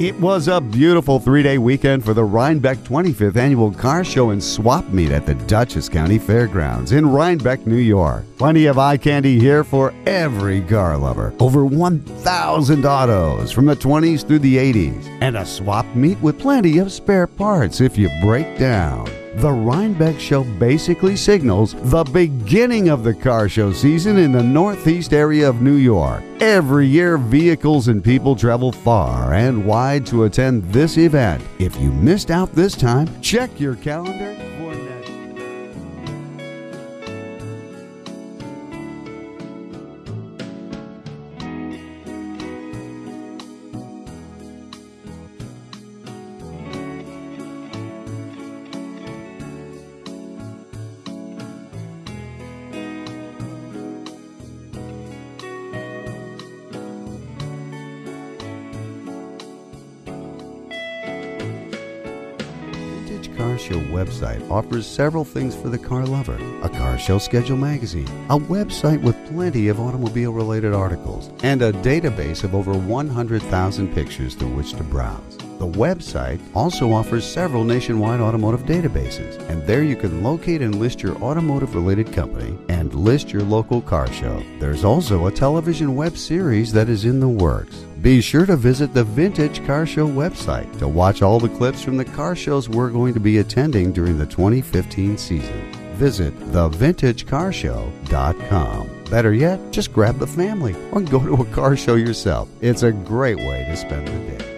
It was a beautiful three day weekend for the Rhinebeck 25th Annual Car Show and Swap Meet at the Dutchess County Fairgrounds in Rhinebeck, New York. Plenty of eye candy here for every car lover. Over 1,000 autos from the 20s through the 80s, and a swap meet with plenty of spare parts if you break down. The Rhinebeck Show basically signals the beginning of the car show season in the northeast area of New York. Every year, vehicles and people travel far and wide to attend this event. If you missed out this time, check your calendar for next. Show website offers several things for the car lover a car show schedule magazine, a website with plenty of automobile related articles, and a database of over 100,000 pictures through which to browse. The website also offers several nationwide automotive databases, and there you can locate and list your automotive related company and list your local car show. There's also a television web series that is in the works. Be sure to visit the Vintage Car Show website to watch all the clips from the car shows we're going to be attending during the 2015 season. Visit thevintagecarshow.com. Better yet, just grab the family or go to a car show yourself. It's a great way to spend the day.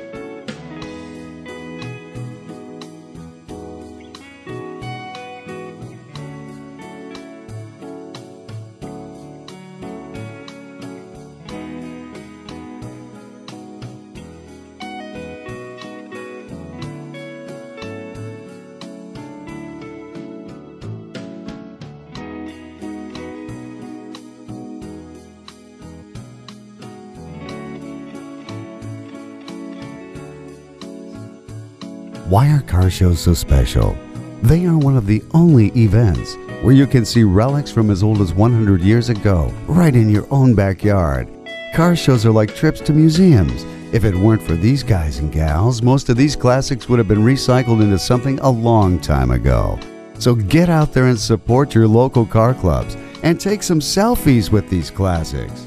Why are car shows so special? They are one of the only events where you can see relics from as old as 100 years ago right in your own backyard. Car shows are like trips to museums. If it weren't for these guys and gals, most of these classics would have been recycled into something a long time ago. So get out there and support your local car clubs and take some selfies with these classics.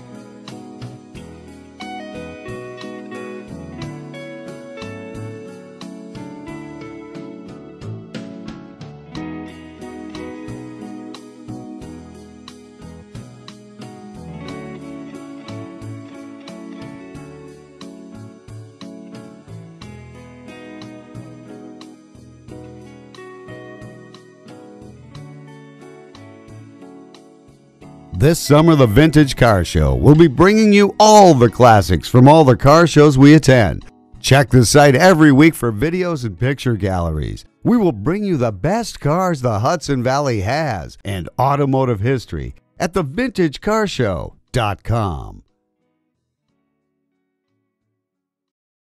This summer, the Vintage Car Show will be bringing you all the classics from all the car shows we attend. Check the site every week for videos and picture galleries. We will bring you the best cars the Hudson Valley has and automotive history at thevintagecarshow.com.